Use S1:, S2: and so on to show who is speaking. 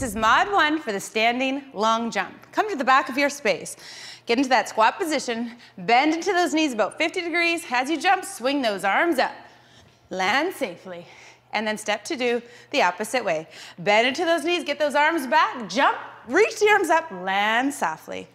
S1: This is mod one for the standing long jump. Come to the back of your space. Get into that squat position, bend into those knees about 50 degrees. As you jump, swing those arms up. Land safely. And then step to do the opposite way. Bend into those knees, get those arms back, jump, reach the arms up, land softly.